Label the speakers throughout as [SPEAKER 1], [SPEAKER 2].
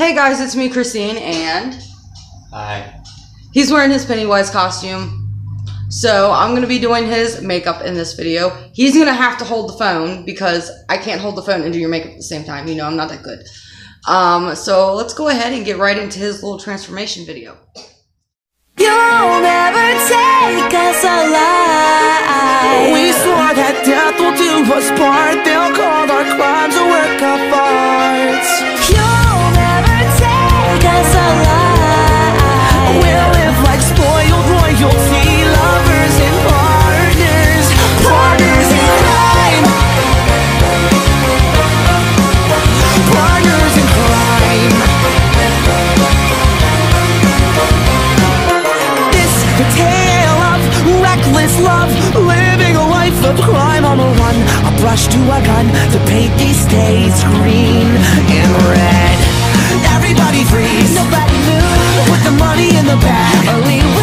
[SPEAKER 1] Hey guys, it's me, Christine, and
[SPEAKER 2] Hi.
[SPEAKER 1] he's wearing his Pennywise costume. So I'm gonna be doing his makeup in this video. He's gonna have to hold the phone because I can't hold the phone and do your makeup at the same time. You know, I'm not that good. Um, so let's go ahead and get right into his little transformation video.
[SPEAKER 3] Living a life of crime on the run. A brush to a gun to paint these days green and red. Everybody freeze.
[SPEAKER 4] Nobody move.
[SPEAKER 3] Put the money in the bag.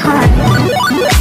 [SPEAKER 3] heart.